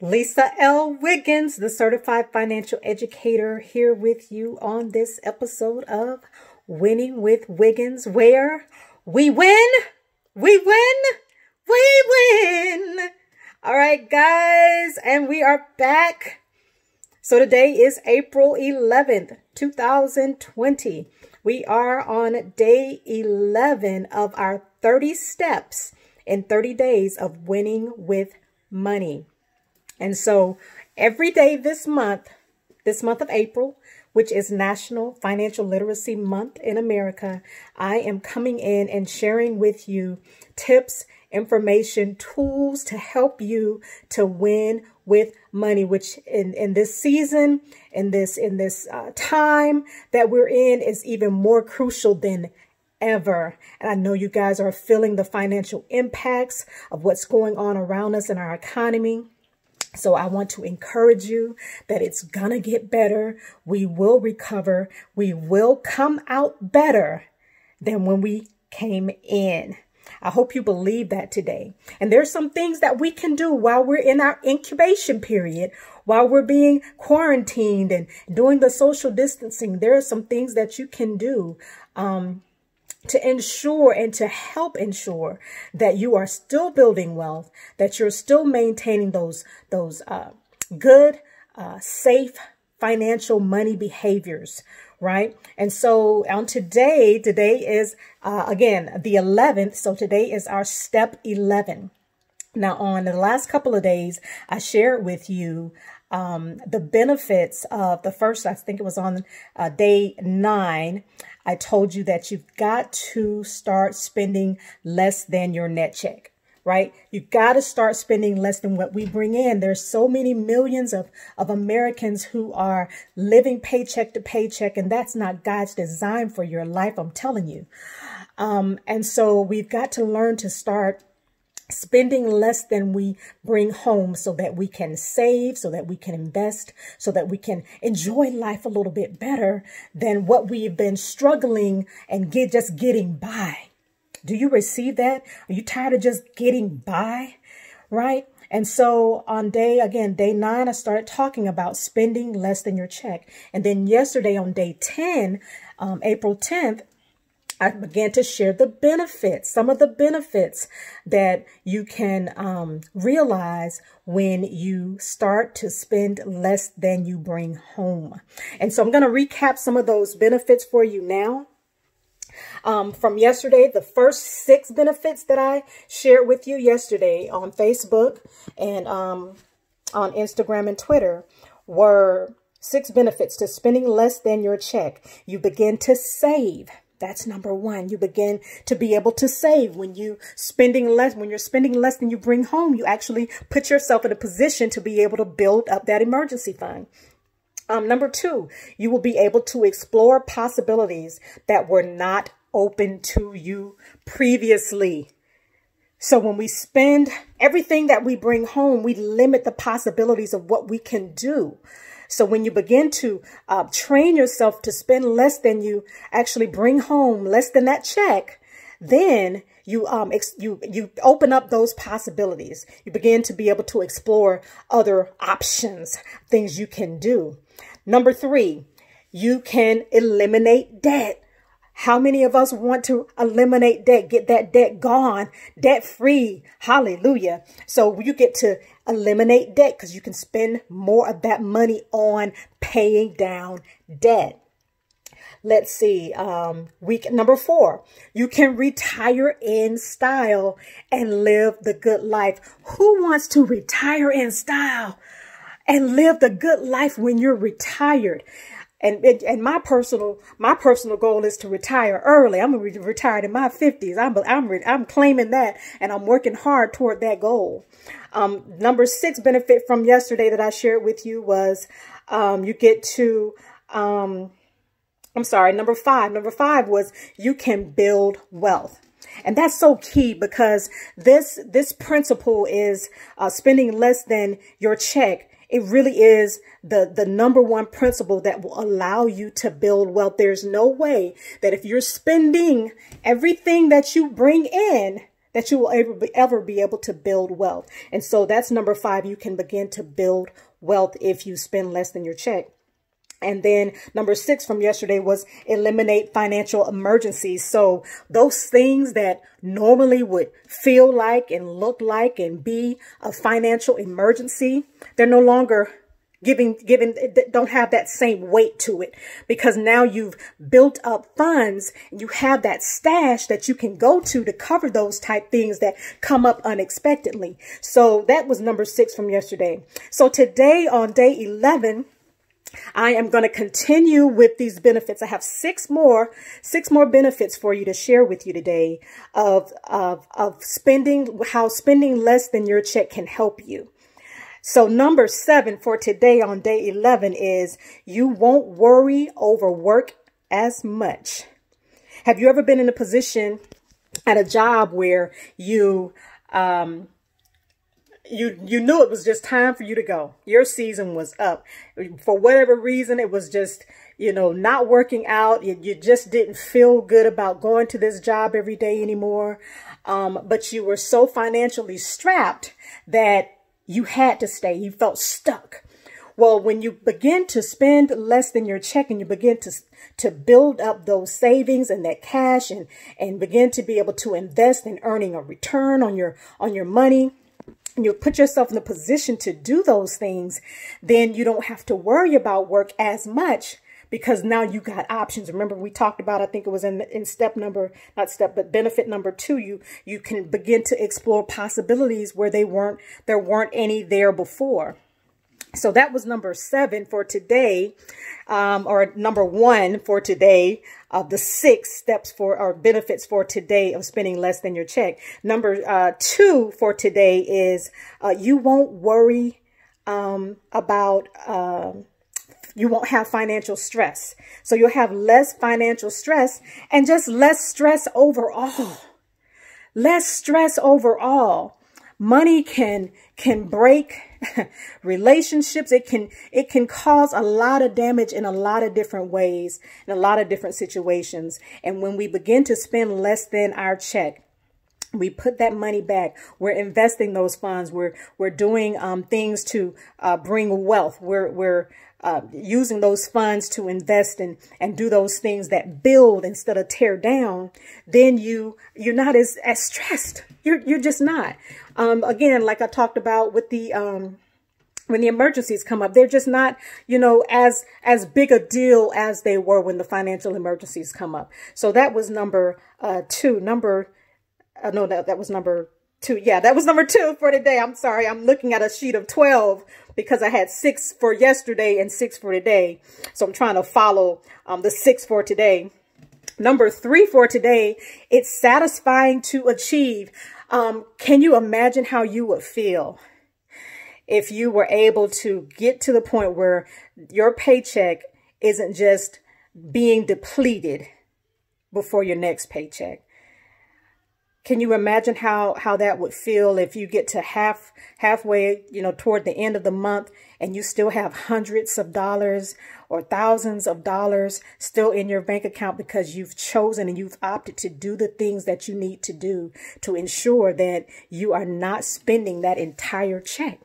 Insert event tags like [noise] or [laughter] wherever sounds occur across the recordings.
Lisa L. Wiggins, the certified financial educator, here with you on this episode of Winning with Wiggins, where we win, we win, we win. All right, guys, and we are back. So today is April 11th, 2020. We are on day 11 of our 30 steps in 30 days of winning with money. And so every day this month, this month of April, which is National Financial Literacy Month in America, I am coming in and sharing with you tips, information, tools to help you to win with money, which in, in this season, in this, in this uh, time that we're in is even more crucial than ever. And I know you guys are feeling the financial impacts of what's going on around us in our economy. So I want to encourage you that it's gonna get better. We will recover. We will come out better than when we came in. I hope you believe that today. And there's some things that we can do while we're in our incubation period, while we're being quarantined and doing the social distancing. There are some things that you can do um, to ensure and to help ensure that you are still building wealth, that you're still maintaining those, those uh, good, uh, safe financial money behaviors, right? And so on today, today is, uh, again, the 11th. So today is our step 11. Now, on the last couple of days, I shared with you um, the benefits of the first, I think it was on uh, day nine. I told you that you've got to start spending less than your net check, right? You've got to start spending less than what we bring in. There's so many millions of, of Americans who are living paycheck to paycheck, and that's not God's design for your life, I'm telling you. Um, and so we've got to learn to start spending less than we bring home so that we can save, so that we can invest, so that we can enjoy life a little bit better than what we've been struggling and get just getting by. Do you receive that? Are you tired of just getting by? Right? And so on day, again, day nine, I started talking about spending less than your check. And then yesterday on day 10, um, April 10th, I began to share the benefits, some of the benefits that you can um, realize when you start to spend less than you bring home. And so I'm going to recap some of those benefits for you now. Um, from yesterday, the first six benefits that I shared with you yesterday on Facebook and um, on Instagram and Twitter were six benefits to spending less than your check. You begin to save. That's number one. You begin to be able to save when you spending less, when you're spending less than you bring home, you actually put yourself in a position to be able to build up that emergency fund. Um, number two, you will be able to explore possibilities that were not open to you previously. So when we spend everything that we bring home, we limit the possibilities of what we can do. So when you begin to uh, train yourself to spend less than you actually bring home, less than that check, then you um you you open up those possibilities. You begin to be able to explore other options, things you can do. Number three, you can eliminate debt. How many of us want to eliminate debt, get that debt gone, debt free? Hallelujah. So you get to eliminate debt because you can spend more of that money on paying down debt. Let's see, um, week number four, you can retire in style and live the good life. Who wants to retire in style and live the good life when you're retired? And, and my personal my personal goal is to retire early. I'm re retired in my 50s. I'm I'm I'm claiming that, and I'm working hard toward that goal. Um, number six benefit from yesterday that I shared with you was um, you get to um, I'm sorry. Number five. Number five was you can build wealth. And that's so key because this this principle is uh, spending less than your check it really is the, the number one principle that will allow you to build wealth. There's no way that if you're spending everything that you bring in, that you will ever be, ever be able to build wealth. And so that's number five. You can begin to build wealth if you spend less than your check. And then number six from yesterday was eliminate financial emergencies. So those things that normally would feel like and look like and be a financial emergency, they're no longer giving, giving, don't have that same weight to it because now you've built up funds and you have that stash that you can go to to cover those type things that come up unexpectedly. So that was number six from yesterday. So today on day 11, I am going to continue with these benefits. I have six more, six more benefits for you to share with you today of, of, of spending, how spending less than your check can help you. So number seven for today on day 11 is you won't worry over work as much. Have you ever been in a position at a job where you, um, you you knew it was just time for you to go. Your season was up. For whatever reason, it was just, you know, not working out. You, you just didn't feel good about going to this job every day anymore. Um, but you were so financially strapped that you had to stay. You felt stuck. Well, when you begin to spend less than your check and you begin to, to build up those savings and that cash and, and begin to be able to invest in earning a return on your, on your money, and you put yourself in the position to do those things, then you don't have to worry about work as much because now you got options. Remember, we talked about, I think it was in, in step number, not step, but benefit number two, you, you can begin to explore possibilities where they weren't, there weren't any there before. So that was number seven for today, um, or number one for today of the six steps for or benefits for today of spending less than your check. Number uh, two for today is uh, you won't worry um, about um, you won't have financial stress. So you'll have less financial stress and just less stress overall. Less stress overall. Money can, can break [laughs] relationships. It can, it can cause a lot of damage in a lot of different ways, in a lot of different situations. And when we begin to spend less than our check, we put that money back. We're investing those funds. We're we're doing um, things to uh, bring wealth. We're we're uh, using those funds to invest in and do those things that build instead of tear down, then you, you're not as, as stressed. You're, you're just not. Um, again, like I talked about with the, um, when the emergencies come up, they're just not, you know, as, as big a deal as they were when the financial emergencies come up. So that was number, uh, two. Number, uh, no, that, that was number two. Yeah, that was number two for today. I'm sorry. I'm looking at a sheet of 12 because I had six for yesterday and six for today. So I'm trying to follow um, the six for today. Number three for today, it's satisfying to achieve. Um, can you imagine how you would feel if you were able to get to the point where your paycheck isn't just being depleted before your next paycheck? Can you imagine how, how that would feel if you get to half, halfway, you know, toward the end of the month and you still have hundreds of dollars or thousands of dollars still in your bank account because you've chosen and you've opted to do the things that you need to do to ensure that you are not spending that entire check.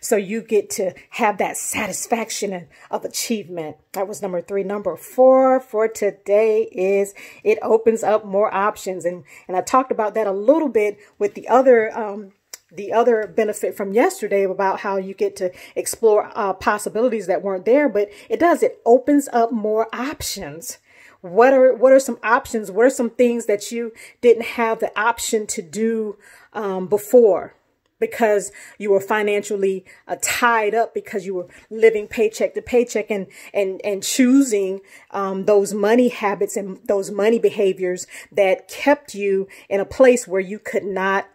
So you get to have that satisfaction of achievement. That was number three. Number four for today is it opens up more options. And, and I talked about that a little bit with the other, um, the other benefit from yesterday about how you get to explore uh, possibilities that weren't there, but it does, it opens up more options. What are, what are some options? What are some things that you didn't have the option to do um, before? Because you were financially uh, tied up because you were living paycheck to paycheck and and and choosing um, those money habits and those money behaviors that kept you in a place where you could not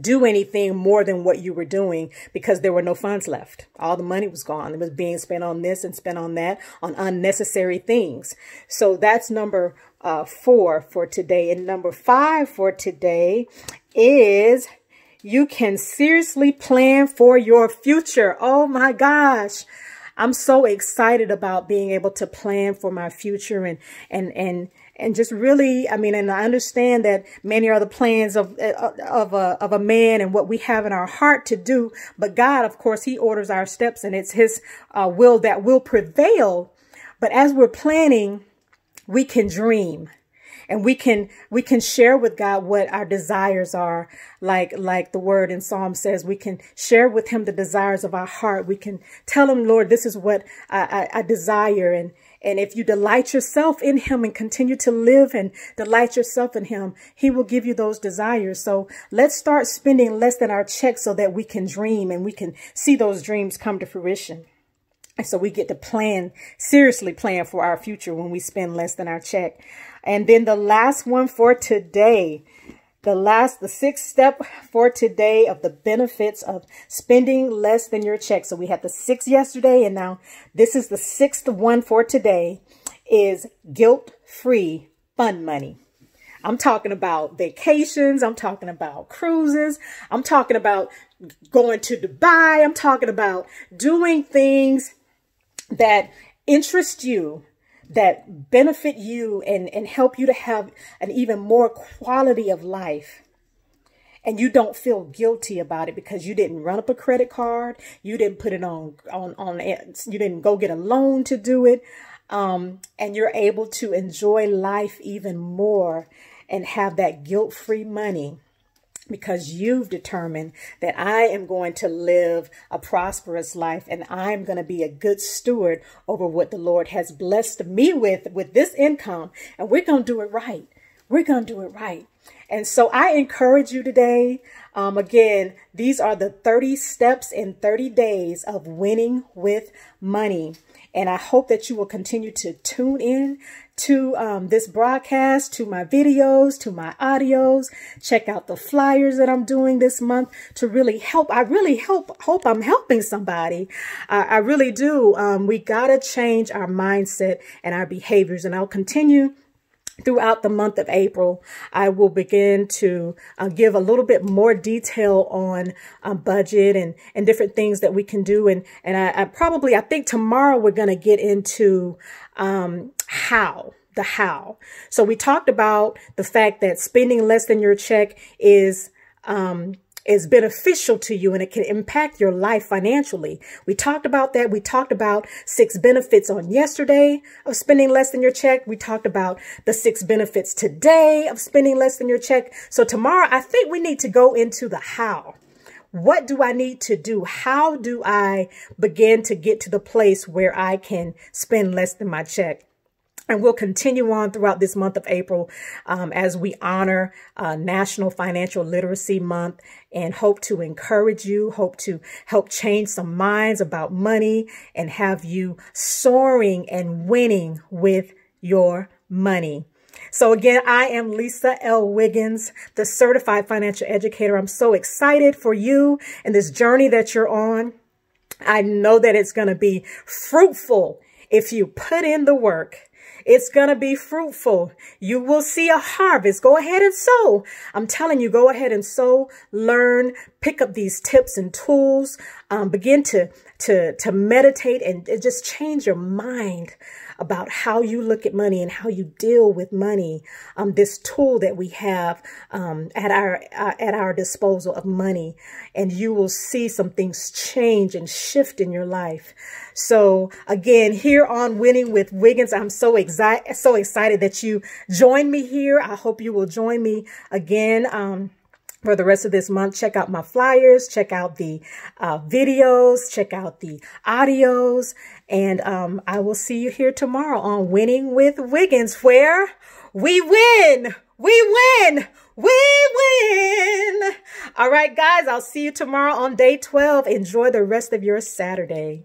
do anything more than what you were doing because there were no funds left. All the money was gone. It was being spent on this and spent on that, on unnecessary things. So that's number uh, four for today. And number five for today is you can seriously plan for your future. Oh my gosh. I'm so excited about being able to plan for my future and, and, and, and just really, I mean, and I understand that many are the plans of, of a, of a man and what we have in our heart to do. But God, of course, he orders our steps and it's his uh, will that will prevail. But as we're planning, we can dream and we can we can share with God what our desires are like like the word in Psalm says we can share with him the desires of our heart we can tell him Lord this is what I, I, I desire and and if you delight yourself in him and continue to live and delight yourself in him, he will give you those desires. So let's start spending less than our check so that we can dream and we can see those dreams come to fruition. And so we get to plan, seriously plan for our future when we spend less than our check. And then the last one for today, the last, the sixth step for today of the benefits of spending less than your check. So we had the six yesterday and now this is the sixth one for today is guilt-free fun money. I'm talking about vacations. I'm talking about cruises. I'm talking about going to Dubai. I'm talking about doing things that interest you that benefit you and, and help you to have an even more quality of life. And you don't feel guilty about it because you didn't run up a credit card. You didn't put it on, on, on, you didn't go get a loan to do it. Um, and you're able to enjoy life even more and have that guilt-free money because you've determined that I am going to live a prosperous life and I'm going to be a good steward over what the Lord has blessed me with, with this income. And we're going to do it right. We're going to do it right. And so I encourage you today. Um, again, these are the 30 steps in 30 days of winning with money. And I hope that you will continue to tune in to um, this broadcast, to my videos, to my audios. Check out the flyers that I'm doing this month to really help. I really help, hope I'm helping somebody. Uh, I really do. Um, we got to change our mindset and our behaviors. And I'll continue throughout the month of April, I will begin to uh, give a little bit more detail on uh, budget and, and different things that we can do. And, and I, I probably, I think tomorrow we're going to get into um, how the how. So we talked about the fact that spending less than your check is um, is beneficial to you and it can impact your life financially. We talked about that. We talked about six benefits on yesterday of spending less than your check. We talked about the six benefits today of spending less than your check. So tomorrow, I think we need to go into the how. What do I need to do? How do I begin to get to the place where I can spend less than my check? And we'll continue on throughout this month of April um, as we honor uh, National Financial Literacy Month and hope to encourage you, hope to help change some minds about money and have you soaring and winning with your money. So again, I am Lisa L. Wiggins, the certified financial educator. I'm so excited for you and this journey that you're on. I know that it's going to be fruitful if you put in the work it's going to be fruitful. You will see a harvest. Go ahead and sow. I'm telling you, go ahead and sow, learn, pick up these tips and tools, um, begin to, to, to meditate and just change your mind about how you look at money and how you deal with money. Um, this tool that we have um, at our uh, at our disposal of money, and you will see some things change and shift in your life. So again, here on Winning with Wiggins, I'm so excited so excited that you joined me here. I hope you will join me again. Um, for the rest of this month, check out my flyers, check out the uh, videos, check out the audios, and um, I will see you here tomorrow on Winning with Wiggins, where we win, we win, we win. All right, guys, I'll see you tomorrow on day 12. Enjoy the rest of your Saturday.